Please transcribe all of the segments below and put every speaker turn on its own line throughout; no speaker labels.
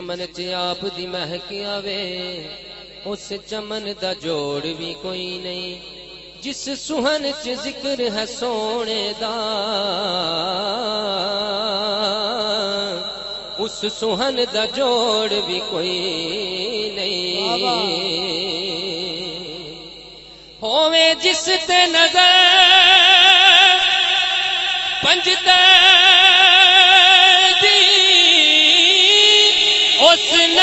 چمن چ آپ دی مہک آوے اس چمن دا جوڑ بھی کوئی نہیں جس سہن چ ذکر ہے سونے دا اس سہن دا جوڑ بھی کوئی نہیں ہووے جس تے نظر پنجتا دی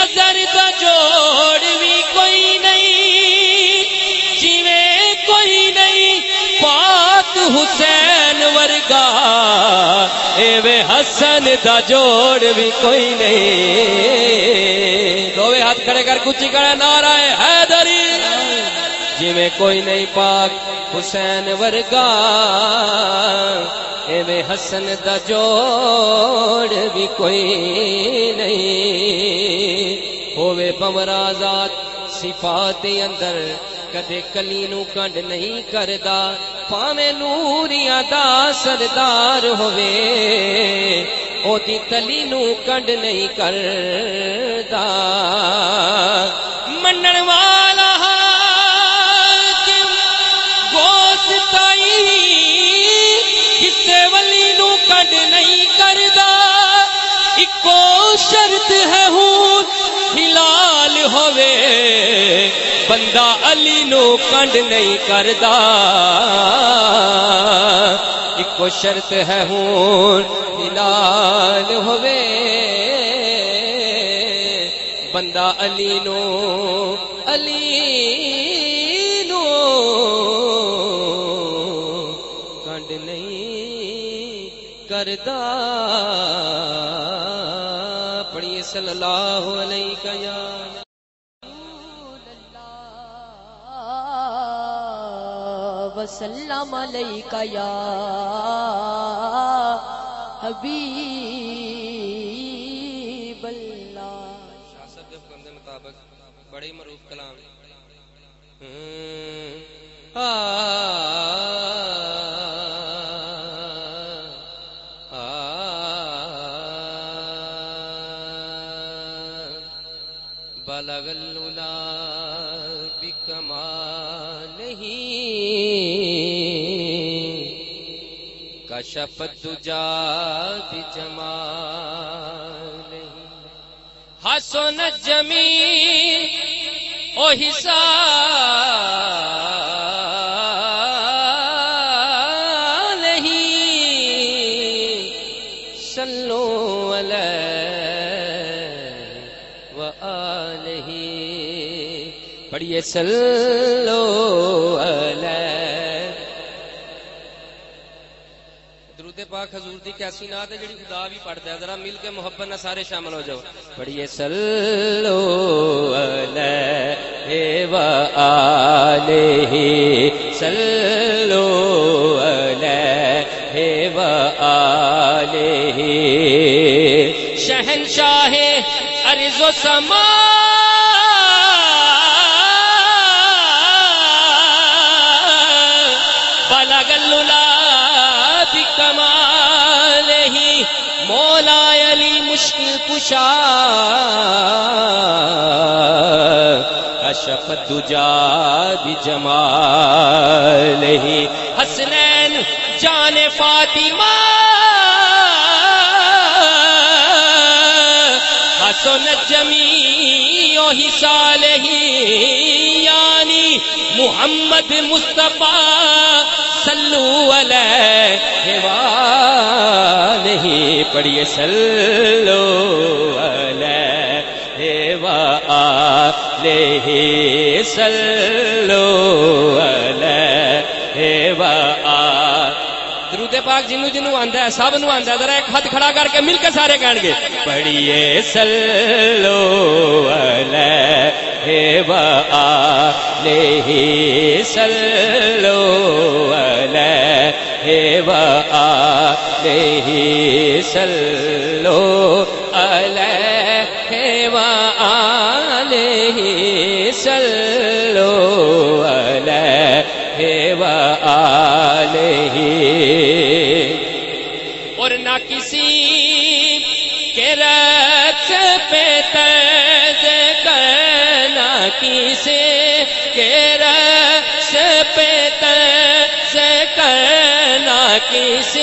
اس نظر دا جوڑ بھی کوئی نہیں جویں کوئی نہیں پاک حسین ورگا ایویں حسن دا جوڑ بھی کوئی نہیں۔ دوے ہاتھ کھڑے کر، کچھ کرا نعرہ ہے حیدری۔ جویں کوئی نہیں پاک حسین ورگا ایویں حسن دا جوڑ بھی کوئی نہیں۔ ہووے بمرا ذات صفات اندر کدے کلی نو کنڈ نہیں کردا پاویں نوریاں دا سردار ہووے۔ او دی تلی نو کنڈ نہیں کردا۔ منن والا کہ گوشت کسے ولی نو کڈ نہیں کردا۔ اکو شرط ہے ہوں ہلال ہووے بندہ علی نو کنڈ نہیں کردا۔ اکو شرط ہے ہوں ہلال ہووے بندہ علی نو علی نو کنڈ نہیں کردا۔ پڑھیے صلی اللہ علیہ یا
وسلم علیک یا حبیب اللہ۔
شاہ صاحب کے حکم دے مطابق بڑے ہی معروف کلام آ بلغ الولا بکمالہ کشف الدجا بجمالہ حسن جمی او حسان نہیں۔ صلو علیہ پڑھیے صلو علیہ درود پاک حضور دی کیسی نات ہے جڑی خدا بھی پڑھتا ہے؟ ذرا مل کے محبت نہ سارے شامل ہو جاؤ۔ پڑھیے، صلو علیہ و آلہ، صلو علیہ و آلہ۔ شہنشاہ ارض و سما بکمالہ مولا علی مشکل کشا اشف دجا بجمالہ حسنین جان فاطمہ حسن جمی او حسالہ یعنی محمد مصطفیٰ صلو علیہ وآلہ پڑھیے صلو علیہ وآلہ صلو علیہ وآلہ درود پاک جنو جنو آندا ہے، سب نو آندا ہے، ذرا ایک ہاتھ کھڑا کر کے مل کے سارے کہن گے، پڑھیے صلو علیہ وآلہ صلو علیہ وآلہ صلو علیہ وآلہ صلو کسی کے رقص پہ تیز کرنا کسی کے رقص پہ تیز کرنا کسی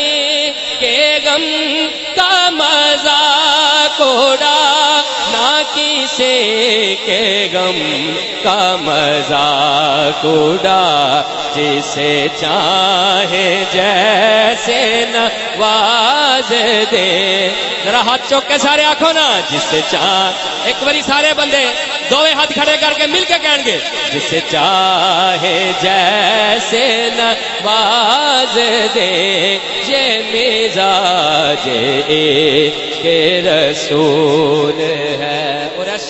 کسی کے غم کا مذاق اڑا، جسے چاہے جیسے نواز دے۔ ذرا ہاتھ چوک کے سارے آنکھوں نا، جسے چاہ ایک باری سارے بندے دو ہاتھ کھڑے کر کے مل کے کہیں گے، جسے چاہے جیسے نواز دے۔ یہ مزاج عشق رسول ہے۔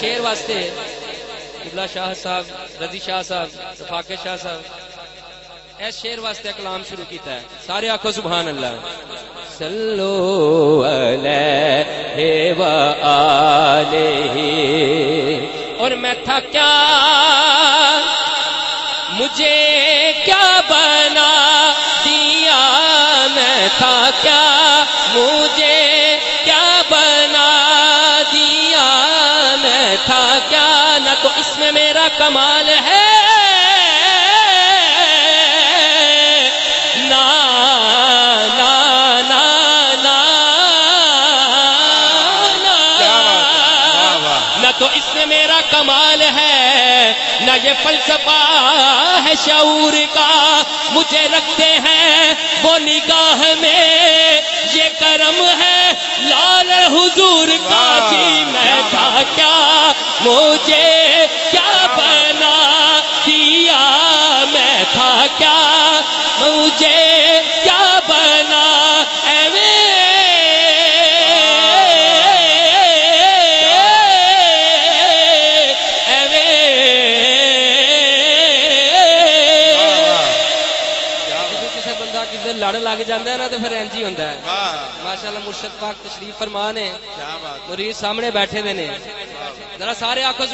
شیر واسطے قبلہ شاہ صاحب، رضی شاہ صاحب فاقے شاہ صاحب۔ اس شیر واسطے کلام شروع کیتا ہے۔ سارے آخو سبحان اللہ۔ سلو علیہ وآلہ اور میں تھا کیا کمال ہے۔ نہ تو اس میں میرا کمال ہے نہ یہ فلسفہ ہے شعور کا۔ مجھے رکھتے ہیں وہ نگاہ میں۔ یہ کرم ہے لال حضور کا۔ جی میں تھا کیا مجھے مجھے کیا بنا؟ کسی بندہ کسی لڑ لگ جاتا ہے نا تو پھر اینج ہی ہوتا ہے۔
واہ
ماشاء اللہ مرشد پاک تشریف فرمان ہے
کیا بات۔
مرید سامنے بیٹھے نے۔ ذرا سارے آخو